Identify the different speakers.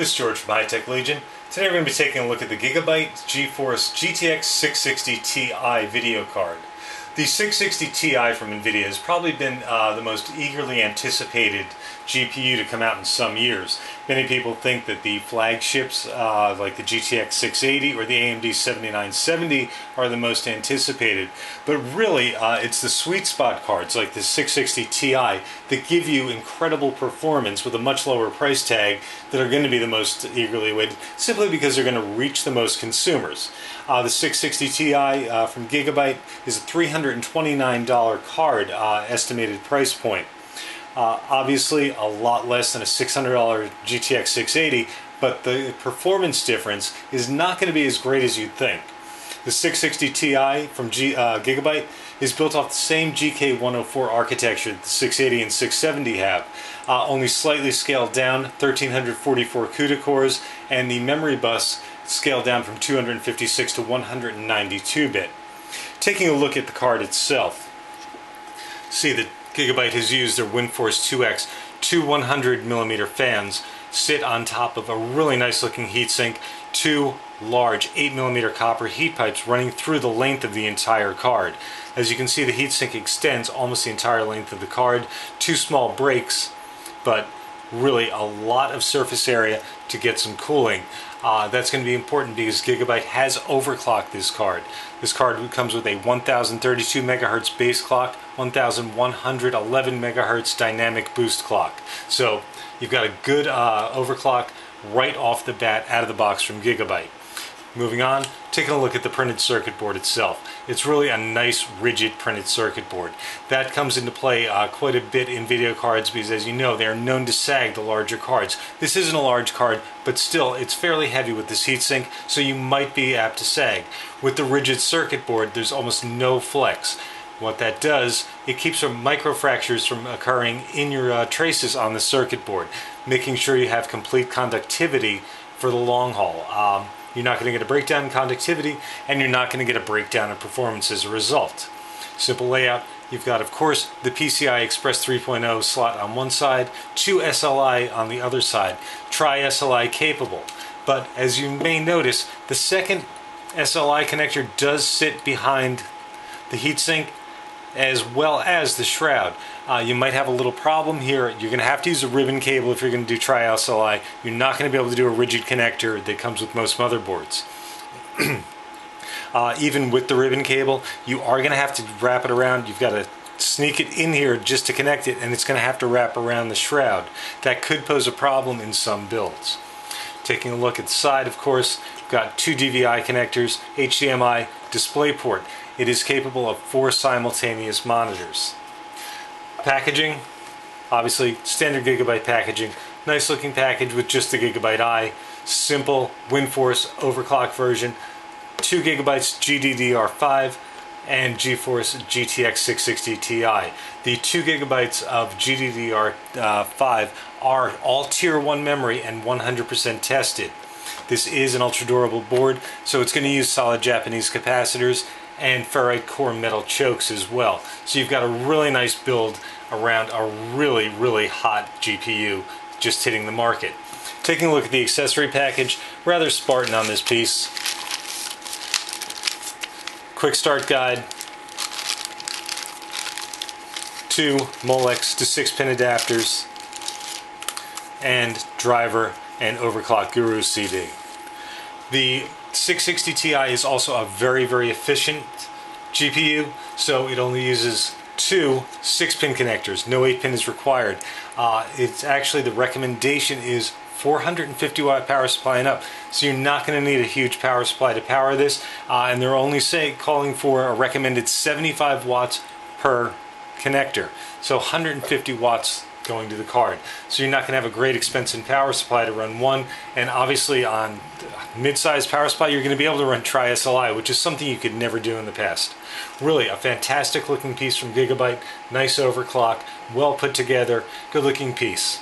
Speaker 1: This is George from HiTechLegion. Today we're going to be taking a look at the Gigabyte GeForce GTX 660 Ti video card. The 660 Ti from NVIDIA has probably been uh, the most eagerly anticipated GPU to come out in some years. Many people think that the flagships uh, like the GTX 680 or the AMD 7970 are the most anticipated. But really, uh, it's the sweet spot cards like the 660 Ti that give you incredible performance with a much lower price tag that are going to be the most eagerly awaited simply because they're going to reach the most consumers. Uh, the 660 Ti uh, from Gigabyte is a $329 card uh, estimated price point. Uh, obviously, a lot less than a $600 GTX 680, but the performance difference is not going to be as great as you'd think. The 660 Ti from G, uh, Gigabyte is built off the same GK104 architecture that the 680 and 670 have, uh, only slightly scaled down, 1344 CUDA cores, and the memory bus scaled down from 256 to 192 bit. Taking a look at the card itself, see that Gigabyte has used their WindForce 2X two 100 millimeter fans sit on top of a really nice looking heatsink, two large 8 millimeter copper heat pipes running through the length of the entire card. As you can see the heatsink extends almost the entire length of the card, two small breaks, but really a lot of surface area to get some cooling. Uh, that's going to be important because Gigabyte has overclocked this card. This card comes with a 1032 megahertz base clock, 1111 megahertz dynamic boost clock. So you've got a good uh, overclock right off the bat out of the box from Gigabyte. Moving on, taking a look at the printed circuit board itself. It's really a nice rigid printed circuit board. That comes into play uh, quite a bit in video cards because as you know they are known to sag the larger cards. This isn't a large card but still it's fairly heavy with this heatsink so you might be apt to sag. With the rigid circuit board there's almost no flex. What that does, it keeps from microfractures from occurring in your uh, traces on the circuit board, making sure you have complete conductivity for the long haul. Um, you're not going to get a breakdown in conductivity, and you're not going to get a breakdown in performance as a result. Simple layout. You've got, of course, the PCI Express 3.0 slot on one side, two SLI on the other side, tri-SLI capable. But as you may notice, the second SLI connector does sit behind the heatsink as well as the shroud. Uh, you might have a little problem here. You're going to have to use a ribbon cable if you're going to do tri-SLI. You're not going to be able to do a rigid connector that comes with most motherboards. uh, even with the ribbon cable, you are going to have to wrap it around. You've got to sneak it in here just to connect it, and it's going to have to wrap around the shroud. That could pose a problem in some builds. Taking a look at the side, of course, got two DVI connectors, HDMI, DisplayPort. It is capable of four simultaneous monitors. Packaging, obviously standard Gigabyte packaging. Nice looking package with just the Gigabyte eye. Simple WindForce overclock version. 2 gigabytes GDDR5 and GeForce GTX 660 Ti. The 2 gigabytes of GDDR5 uh, are all tier 1 memory and 100% tested. This is an ultra durable board, so it's going to use solid Japanese capacitors and ferrite core metal chokes as well. So you've got a really nice build around a really, really hot GPU just hitting the market. Taking a look at the accessory package, rather Spartan on this piece. Quick start guide, two Molex to 6 pin adapters, and driver and overclock Guru CD. The 660 Ti is also a very, very efficient GPU, so it only uses two 6-pin connectors. No 8-pin is required. Uh, it's actually, the recommendation is 450 watt power supply and up. So you're not going to need a huge power supply to power this. Uh, and they're only say calling for a recommended 75 watts per connector. So 150 watts going to the card. So you're not going to have a great expense in power supply to run one. And obviously on mid-sized power supply, you're going to be able to run Tri-SLI, which is something you could never do in the past. Really a fantastic looking piece from Gigabyte. Nice overclock, well put together, good looking piece.